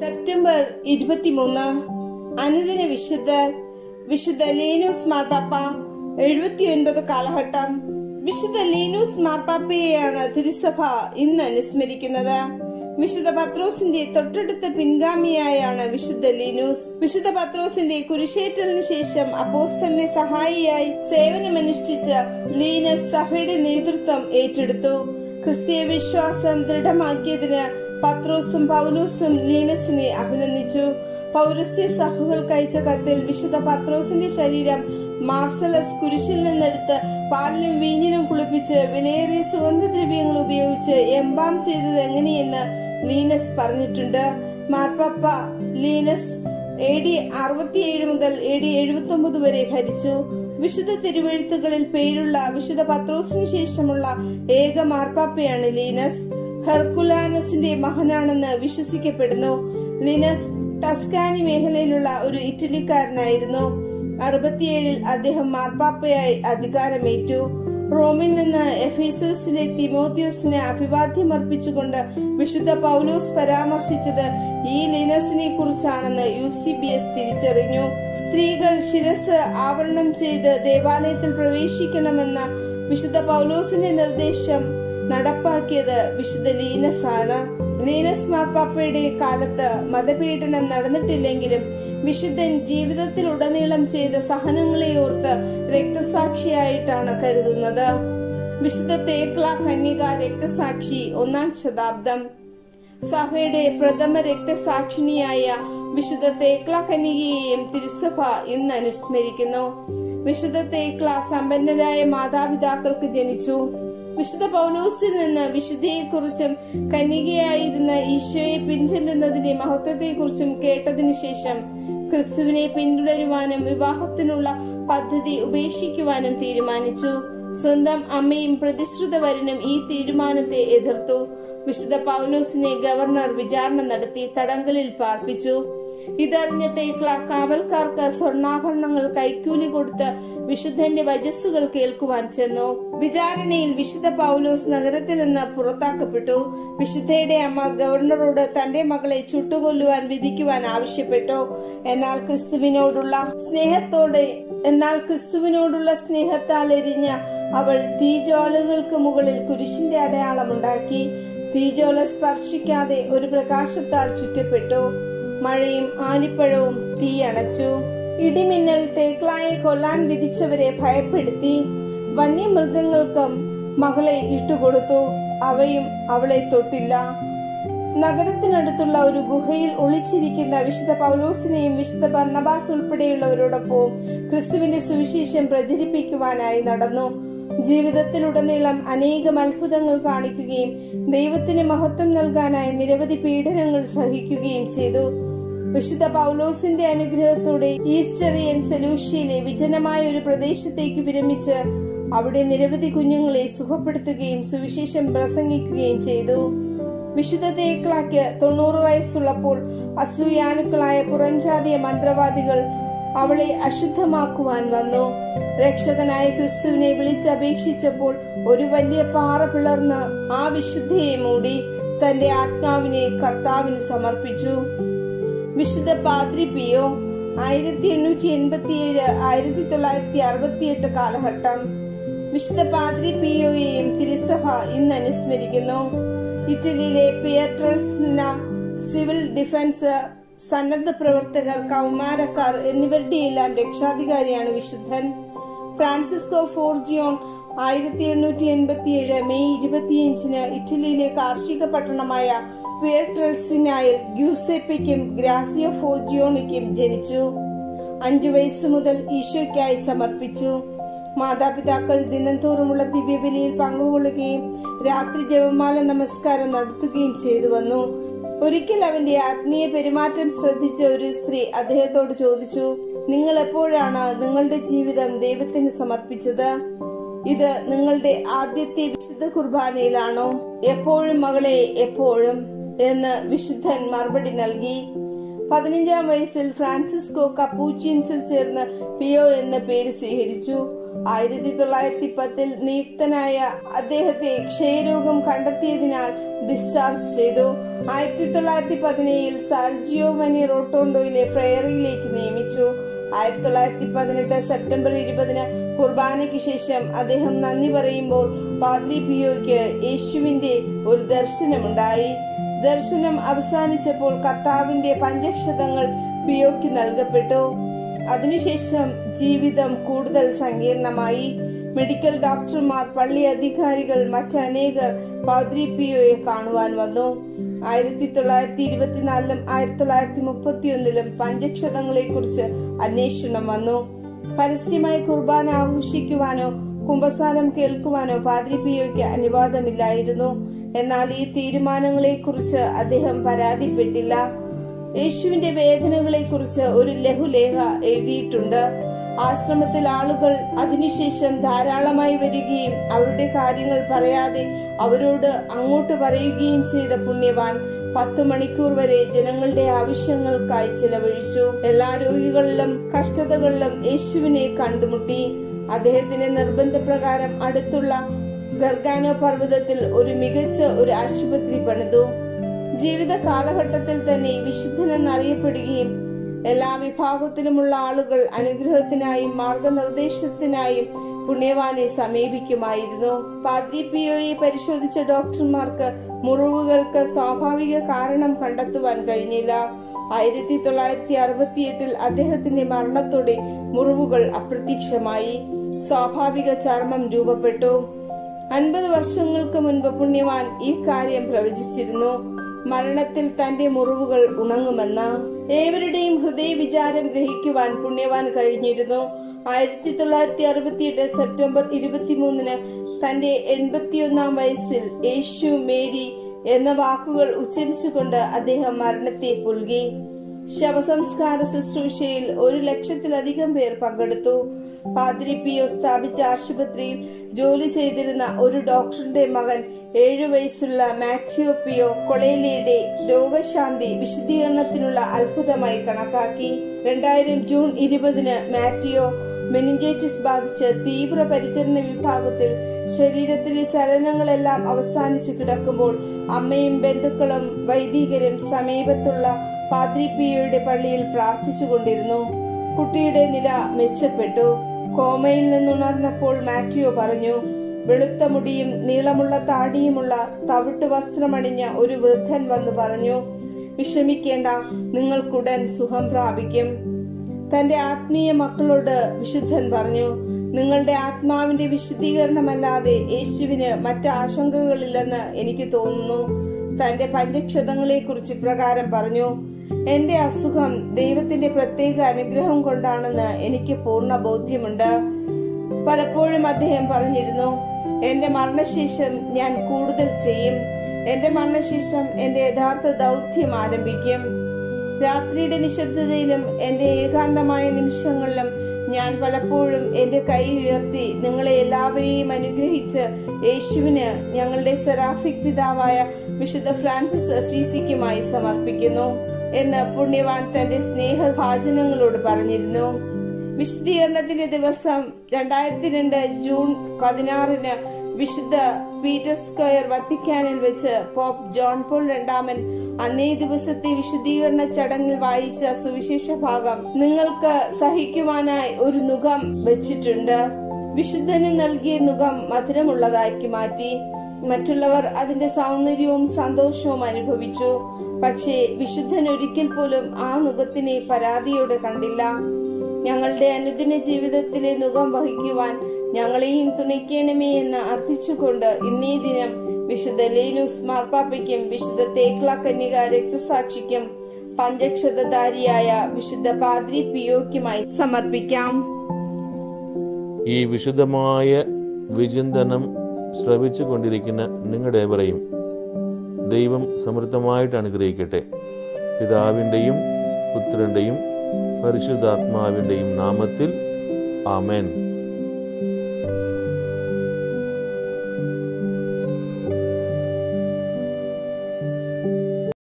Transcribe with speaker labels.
Speaker 1: September ഇരുപത്തിമൂന്ന് അനുദിന വിശുദ്ധ വിശുദ്ധ ലീനൂസ് മാർപ്പാപ്പ എഴുപത്തിയൊൻപത് കാലഘട്ടം. വിശുദ്ധ ലീനൂസ് മാർപ്പാപ്പയെയാണ് തിരുസഭ ഇന്ന് അനുസ്മരിക്കുന്നത്. വിശുദ്ധ പത്രോസിന്റെ തൊട്ടടുത്ത പിൻഗാമിയായാണ് വിശുദ്ധ ലീനൂസ്. വിശുദ്ധ പത്രോസിന്റെ കുരിശേറ്റലിന് ശേഷം അപ്പോസ്തലിനെ സഹായിയായി സേവനമനുഷ്ഠിച്ച് ലീനസ് സഭയുടെ നേതൃത്വം ഏറ്റെടുത്തു. ക്രിസ്തീയ വിശ്വാസം ദൃഢമാക്കിയതിന് പത്രോസും പൗലൂസും ലീനസിനെ അഭിനന്ദിച്ചു. പൗരസ്ത്യ സഭകൾക്ക് അയച്ച കത്തിൽ വിശുദ്ധ പത്രോസിന്റെ ശരീരം മാർസലസ് കുരിശിൽ നിന്നെടുത്ത് പാലിനും വീഞ്ഞിനും കുളിപ്പിച്ച് വിലയേറിയ സുഗന്ധദ്രവ്യങ്ങൾ ഉപയോഗിച്ച് എംബാം ചെയ്തത് എങ്ങനെയെന്ന് ലീനസ് പറഞ്ഞിട്ടുണ്ട്. മാർപ്പാപ്പ ലീനസ് എ ഡി അറുപത്തിയേഴ് മുതൽ എ ഡി എഴുപത്തി വരെ ഭരിച്ചു. വിശുദ്ധ തിരുവെഴുത്തുകളിൽ പേരുള്ള വിശുദ്ധ പത്രോസിന് ശേഷമുള്ള ഏക മാർപ്പാപ്പയാണ് ലീനസ്. ഹെർക്കുലാനസിന്റെ മകനാണെന്ന് വിശ്വസിക്കപ്പെടുന്നു. ലിനസ് ടസ്കാനി മേഖലയിലുള്ള ഒരു ഇറ്റലിക്കാരനായിരുന്നു. അറുപത്തിയേഴിൽ അദ്ദേഹം മാർപ്പാപ്പയായി അധികാരമേറ്റു. റോമിൽ നിന്ന് എഫീസസിലെ തിമോത്തിയോസിന് അഭിവാദ്യം അർപ്പിച്ചുകൊണ്ട് വിശുദ്ധ പൗലോസ് പരാമർശിച്ചത് ഈ ലിനസിനെ കുറിച്ചാണെന്ന് യു സി ബി എസ് തിരിച്ചറിഞ്ഞു. സ്ത്രീകൾ ശിരസ് ആവരണം ചെയ്ത് ദേവാലയത്തിൽ പ്രവേശിക്കണമെന്ന വിശുദ്ധ പൗലോസിന്റെ നിർദ്ദേശം നടപ്പാക്കിയത് വിശുദ്ധ ലീനസ് ആണ്. ലീനസ് മാർപ്പാപ്പയുടെ കാലത്ത് മതപീഡനം നടന്നിട്ടില്ലെങ്കിലും വിശുദ്ധൻ ജീവിതത്തിലുടനീളം ചെയ്ത സഹനങ്ങളെ ഓർത്ത് രക്തസാക്ഷിയായിട്ടാണ് കരുതുന്നത്. വിശുദ്ധ തേക്ല കന്യക രക്തസാക്ഷി ഒന്നാം ശതാബ്ദം. സഭയുടെ പ്രഥമ രക്തസാക്ഷിണിയായ വിശുദ്ധ തേക്ല കന്യകയെയും തിരുസഭ ഇന്ന് അനുസ്മരിക്കുന്നു. വിശുദ്ധ തേക്ല സമ്പന്നരായ മാതാപിതാക്കൾക്ക് ജനിച്ചു. വിശുദ്ധ പൗലോസിൽ നിന്ന് വിശുദ്ധിയെക്കുറിച്ചും കന്യകയായിരുന്ന ഈശോയെ പിൻചെല്ലുന്നതിന്റെ മഹത്വത്തെക്കുറിച്ചും കേട്ടതിനു ശേഷം ക്രിസ്തുവിനെ പിന്തുടരുവാനും വിവാഹത്തിനുള്ള പദ്ധതി ഉപേക്ഷിക്കുവാനും തീരുമാനിച്ചു. സ്വന്തം അമ്മയും പ്രതിശ്രുത വരനും ഈ തീരുമാനത്തെ എതിർത്തു. വിശുദ്ധ പൗലോസിനെ ഗവർണർ വിചാരണ നടത്തി തടങ്കലിൽ പാർപ്പിച്ചു. ഇതറിഞ്ഞ തേക്ല കാവൽക്കാർക്ക് സ്വർണാഭരണങ്ങൾ കൈക്കൂലി കൊടുത്ത് വിശുദ്ധന്റെ വജസ്സുകൾ കേൾക്കുവാൻ ചെന്നു. വിചാരണയിൽ വിശുദ്ധ പൗലോസ് നഗരത്തിൽ നിന്ന് പുറത്താക്കപ്പെട്ടു. വിശുദ്ധയുടെ അമ്മ ഗവർണറോട് തന്റെ മകളെ ചുട്ടുകൊല്ലുവാൻ വിധിക്കുവാൻ ആവശ്യപ്പെട്ടു. എന്നാൽ ക്രിസ്തുവിനോടുള്ള സ്നേഹത്തോടെ എന്നാൽ ക്രിസ്തുവിനോടുള്ള സ്നേഹത്താൽ എരിഞ്ഞ അവൾ തീജോലകൾക്ക് മുകളിൽ കുരിശിന്റെ അടയാളമുണ്ടാക്കി തീജോല സ്പർശിക്കാതെ ഒരു പ്രകാശത്താൽ ചുറ്റപ്പെട്ടു. മഴയും ആലിപ്പഴവും തീ അണച്ചു. ഇടിമിന്നൽ തേക്ലായെ കൊല്ലാൻ വിധിച്ചവരെ ഭയപ്പെടുത്തി. വന്യമൃഗങ്ങൾക്കും മകളെ ഇട്ടുകൊടുത്തു. അവയും അവളെ തൊട്ടില്ല. നഗരത്തിനടുത്തുള്ള ഒരു ഗുഹയിൽ ഒളിച്ചിരിക്കുന്ന വിശുദ്ധ പൗലോസിനെയും വിശുദ്ധ ഭർണബാസ് ഉൾപ്പെടെയുള്ളവരോടൊപ്പം ക്രിസ്തുവിന്റെ സുവിശേഷം പ്രചരിപ്പിക്കുവാനായി നടന്നു. ജീവിതത്തിലുടനീളം അനേകം അത്ഭുതങ്ങൾ കാണിക്കുകയും ദൈവത്തിന് മഹത്വം നൽകാനായി നിരവധി പീഡനങ്ങൾ സഹിക്കുകയും ചെയ്തു. വിശുദ്ധ പൗലോസിന്റെ അനുഗ്രഹത്തോടെ ഈസ്റ്ററിയൻ സെലൂഷ്യയിലെ വിജനമായ ഒരു പ്രദേശത്തേക്ക് വിരമിച്ച് അവിടെ നിരവധി കുഞ്ഞുങ്ങളെ സുഖപ്പെടുത്തുകയും സുവിശേഷം പ്രസംഗിക്കുകയും ചെയ്തു. വിശുദ്ധ തേക്ലാക്ക് തൊണ്ണൂറ് വയസ്സുള്ളപ്പോൾ അസൂയാനുക്കളായ പുറംജാതിയ മന്ത്രവാദികൾ അവളെ അശുദ്ധമാക്കുവാൻ വന്നു. രക്ഷകനായ ക്രിസ്തുവിനെ വിളിച്ചപേക്ഷിച്ചപ്പോൾ ഒരു വലിയ പാറ പിളർന്ന് ആ വിശുദ്ധയെ മൂടി തന്റെ ആത്മാവിനെ കർത്താവിന് സമർപ്പിച്ചു. വിശുദ്ധ പാദ്രി പിയോ ആയിരത്തി എണ്ണൂറ്റി എൺപത്തി ഏഴ് ആയിരത്തി തൊള്ളായിരത്തി അറുപത്തി എട്ട് കാലഘട്ടം. വിശുദ്ധ പാദ്രി പിയോയെയും തിരുസഭ ഇന്ന് അനുസ്മരിക്കുന്നു. ഇറ്റലിയിലെ പിയട്രൽസിന സിവിൽ ഡിഫൻസ് സന്നദ്ധ പ്രവർത്തകർ കൗമാരക്കാർ എന്നിവരുടെയെല്ലാം രക്ഷാധികാരിയാണ് വിശുദ്ധൻ. ഫ്രാൻസിസ്കോ ഫോർജിയോൺ ആയിരത്തി എണ്ണൂറ്റി എൺപത്തി ഏഴ് മെയ് ഇരുപത്തിയഞ്ചിന് ഇറ്റലിയിലെ കാർഷിക പട്ടണമായ പിയർട്രൽസിനായി ഗ്യൂസെപ്പയ്ക്കും ഗ്രാസിയോ ഫോർജിയോണിക്കും ജനിച്ചു. അഞ്ചു വയസ്സ് മുതൽ ഈശോയ്ക്കായി സമർപ്പിച്ചു. മാതാപിതാക്കൾ ദിനംതോറുമുള്ള ദിവ്യബലിയിൽ പങ്കുകൊള്ളുകയും രാത്രി ജപമാല നമസ്കാരം നടത്തുകയും ചെയ്തു വന്നു ഒരിക്കൽ അവന്റെ ആത്മീയ പെരുമാറ്റം ശ്രദ്ധിച്ച ഒരു സ്ത്രീ അദ്ദേഹത്തോട് ചോദിച്ചു നിങ്ങൾ എപ്പോഴാണ് നിങ്ങളുടെ ജീവിതം ദൈവത്തിന് സമർപ്പിച്ചത്? ഇത് നിങ്ങളുടെ ആദ്യത്തെ വിശുദ്ധ കുർബാനയിലാണോ? എപ്പോഴും മകളെ എപ്പോഴും എന്ന് വിശുദ്ധൻ മറുപടി നൽകി. പതിനഞ്ചാം വയസ്സിൽ ഫ്രാൻസിസ്കോ കപ്പൂച്ചിൻസിൽ ചേർന്ന് പിയോ എന്ന പേര് സ്വീകരിച്ചു. ആയിരത്തി തൊള്ളായിരത്തി പത്തിൽ നിയുക്തനായ അദ്ദേഹത്തെ ക്ഷയരോഗം കണ്ടെത്തിയതിനാൽ ഡിസ്ചാർജ് ചെയ്തു. ആയിരത്തി തൊള്ളായിരത്തി പതിനേഴിൽ സാൽജിയോവനി റോട്ടോണ്ടോയിലെ ഫ്രയറിയിലേക്ക് നിയമിച്ചു. ആയിരത്തി തൊള്ളായിരത്തി പതിനെട്ട് സെപ്റ്റംബർ ഇരുപതിന് കുർബാനയ്ക്ക് ശേഷം അദ്ദേഹം നന്ദി പറയുമ്പോൾ പാദ്രി പിയോയ്ക്ക് യേശുവിന്റെ ഒരു ദർശനമുണ്ടായി. ദർശനം അവസാനിച്ചപ്പോൾ കർത്താവിന്റെ പഞ്ചക്ഷതങ്ങൾ പിയോയ്ക്ക് നൽകപ്പെട്ടു. അതിനുശേഷം ജീവിതം കൂടുതൽ സങ്കീർണമായി. മെഡിക്കൽ ഡോക്ടർമാർ പള്ളി അധികാരികൾ മറ്റനേകർ പാദ്രി പിയോയെ കാണുവാൻ വന്നു. ആയിരത്തി തൊള്ളായിരത്തി ഇരുപത്തിനാലിലും ആയിരത്തി തൊള്ളായിരത്തി മുപ്പത്തി ഒന്നിലും പഞ്ചക്ഷതങ്ങളെ കുറിച്ച് അന്വേഷണം വന്നു. പരസ്യമായി കുർബാന ആഘോഷിക്കുവാനോ കുംഭസാരം കേൾക്കുവാനോ പാദ്രി പിയോയ്ക്ക് അനുവാദമില്ലായിരുന്നു. എന്നാൽ ഈ തീരുമാനങ്ങളെ കുറിച്ച് അദ്ദേഹം പരാതിപ്പെട്ടില്ല. യേശുവിന്റെ വേദനകളെ കുറിച്ച് ഒരു ലഘുലേഖ എഴുതിയിട്ടുണ്ട്. ആശ്രമത്തിൽ ആളുകൾ അതിനുശേഷം ധാരാളമായി വരികയും അവരുടെ കാര്യങ്ങൾ പറയാതെ അവരോട് അങ്ങോട്ട് പറയുകയും ചെയ്ത പുണ്യവാൻ പത്ത് മണിക്കൂർ വരെ ജനങ്ങളുടെ ആവശ്യങ്ങൾക്കായി ചിലവഴിച്ചു. എല്ലാ രോഗികളിലും കഷ്ടതകളിലും യേശുവിനെ കണ്ടുമുട്ടി. അദ്ദേഹത്തിന്റെ നിർബന്ധപ്രകാരം അടുത്തുള്ള ഗർഗാനോ പർവതത്തിൽ ഒരു മികച്ച ഒരു ആശുപത്രി പണിതു. ജീവിത കാലഘട്ടത്തിൽ തന്നെ വിശുദ്ധനെന്നറിയപ്പെടുകയും എല്ലാ വിഭാഗത്തിലുമുള്ള ആളുകൾ അനുഗ്രഹത്തിനായും മാർഗനിർദ്ദേശത്തിനായും പുണ്യവാനെ സമീപിക്കുമായിരുന്നു. പാദ്രി പിയോയെ പരിശോധിച്ച ഡോക്ടർമാർക്ക് മുറിവുകൾക്ക് സ്വാഭാവിക കാരണം കണ്ടെത്തുവാൻ കഴിഞ്ഞില്ല. ആയിരത്തി തൊള്ളായിരത്തി അറുപത്തിയെട്ടിൽ അദ്ദേഹത്തിന്റെ മരണത്തോടെ മുറിവുകൾ അപ്രത്യക്ഷമായി. സ്വാഭാവിക ചർമ്മം രൂപപ്പെട്ടു. അൻപത് വർഷങ്ങൾക്ക് മുൻപ് പുണ്യവാൻ ഈ കാര്യം പ്രവചിച്ചിരുന്നു. മരണത്തിൽ തന്റെ മുറിവുകൾ ഉണങ്ങുമെന്ന ഏവരുടെയും ഹൃദയ വിചാരം ഗ്രഹിക്കുവാൻ പുണ്യവാൻ കഴിഞ്ഞിരുന്നു. ആയിരത്തി തൊള്ളായിരത്തി അറുപത്തിയെട്ട് സെപ്റ്റംബർ ഇരുപത്തിമൂന്നിന് തന്റെ എൺപത്തിയൊന്നാം വയസ്സിൽ യേശു മേരി എന്ന വാക്കുകൾ ഉച്ചരിച്ചുകൊണ്ട് അദ്ദേഹം മരണത്തെ പുൽകി. ശവസംസ്കാര ശുശ്രൂഷയിൽ ഒരു ലക്ഷത്തിലധികം പേർ പങ്കെടുത്തു. പാദ്രി പിയോ സ്ഥാപിച്ച ആശുപത്രിയിൽ ജോലി ചെയ്തിരുന്ന ഒരു ഡോക്ടറിന്റെ മകൻ ഏഴു വയസ്സുള്ള മാറ്റിയോ പിയോ കൊളേലിയുടെ രോഗശാന്തി വിശദീകരണത്തിനുള്ള അത്ഭുതമായി കണക്കാക്കി. രണ്ടായിരം ജൂൺ ഇരുപതിന് മാറ്റിയോ മെനിഞ്ചൈറ്റിസ് ബാധിച്ച് തീവ്ര പരിചരണ വിഭാഗത്തിൽ ശരീരത്തിലെ ചലനങ്ങളെല്ലാം അവസാനിച്ചു കിടക്കുമ്പോൾ അമ്മയും ബന്ധുക്കളും വൈദികരും സമീപത്തുള്ള പാദ്രി പിയോയുടെ പള്ളിയിൽ പ്രാർത്ഥിച്ചുകൊണ്ടിരുന്നു. കുട്ടിയുടെ നില മെച്ചപ്പെട്ടു. കോമയിൽ നിന്നുണർന്നപ്പോൾ മാറ്റിയോ പറഞ്ഞു വെളുത്ത മുടിയും നീളമുള്ള താടിയുമുള്ള തവിട്ട് വസ്ത്രമണിഞ്ഞ ഒരു വൃദ്ധൻ വന്ന് പറഞ്ഞു വിഷമിക്കേണ്ട നിങ്ങൾക്കുടൻ സുഖം പ്രാപിക്കും. തന്റെ ആത്മീയ മക്കളോട് വിശുദ്ധൻ പറഞ്ഞു നിങ്ങളുടെ ആത്മാവിന്റെ വിശുദ്ധീകരണമല്ലാതെ യേശുവിന് മറ്റു ആശങ്കകളില്ലെന്ന് എനിക്ക് തോന്നുന്നു. തന്റെ പഞ്ചക്ഷതങ്ങളെ കുറിച്ച് ഇപ്രകാരം പറഞ്ഞു എന്റെ അസുഖം ദൈവത്തിന്റെ പ്രത്യേക അനുഗ്രഹം കൊണ്ടാണെന്ന് എനിക്ക് പൂർണ ബോധ്യമുണ്ട്. പലപ്പോഴും അദ്ദേഹം പറഞ്ഞിരുന്നു എന്റെ മരണശേഷം ഞാൻ കൂടുതൽ ചെയ്യും. എന്റെ മരണശേഷം എന്റെ യഥാർത്ഥ ദൗത്യം ആരംഭിക്കും. രാത്രിയുടെ നിശബ്ദതയിലും എന്റെ ഏകാന്തമായ നിമിഷങ്ങളിലും ഞാൻ പലപ്പോഴും എന്റെ കൈ ഉയർത്തി നിങ്ങളെ എല്ലാവരെയും അനുഗ്രഹിച്ച് യേശുവിന് ഞങ്ങളുടെ സെറാഫിക് പിതാവായ വിശുദ്ധ ഫ്രാൻസിസ് അസീസിക്കുമായി സമർപ്പിക്കുന്നു. എന്ന് പുണ്യവാൻ തന്റെ സ്നേഹഭാചനങ്ങളോട് പറഞ്ഞിരുന്നു. വിശദീകരണത്തിന്റെ ദിവസം രണ്ടായിരത്തി രണ്ട് ജൂൺ പതിനാറിന് വിശുദ്ധ പീറ്റർ സ്ക്വയർ വത്തിക്കാനിൽ വെച്ച് പോപ്പ് ജോൺ പോൾ രണ്ടാമൻ അന്നേ ദിവസത്തെ വിശുദ്ധീകരണ ചടങ്ങിൽ വായിച്ച സുവിശേഷ ഭാഗം നിങ്ങൾക്ക് സഹിക്കുവാനായി ഒരു നുഖം വെച്ചിട്ടുണ്ട്. വിശുദ്ധന് നൽകിയ നുഖം മധുരമുള്ളതാക്കി മാറ്റി. മറ്റുള്ളവർ അതിന്റെ സൗന്ദര്യവും സന്തോഷവും അനുഭവിച്ചു. പക്ഷേ വിശുദ്ധൻ ഒരിക്കൽ പോലും ആ നുഖത്തിനെ പരാതിയോടെ കണ്ടില്ല. ഞങ്ങളുടെ അനുദിന ജീവിതത്തിലെ നുഖം വഹിക്കുവാൻ ഞങ്ങളെയും തുണയ്ക്കണമേ എന്ന് അർത്ഥിച്ചുകൊണ്ട് ഇന്നേ ദിനം വിശുദ്ധ ലേനൂസ് മാർപ്പാപ്പയ്ക്കും വിശുദ്ധ തേക്ല കന്യക രക്തസാക്ഷിക്കും പഞ്ചക്ഷതധാരിയായ വിശുദ്ധ പാദ്രി പിയോയ്ക്കുമായി സമർപ്പിക്കാം.
Speaker 2: ഈ വിശുദ്ധമായ വിചിന്തനം ശ്രവിച്ചു കൊണ്ടിരിക്കുന്ന നിങ്ങളുടെ ദൈവം സമൃദ്ധമായിട്ട് അനുഗ്രഹിക്കട്ടെ. പിതാവിന്റെയും പുത്രന്റെയും പരിശുദ്ധാത്മാവിന്റെയും നാമത്തിൽ ആമേൻ.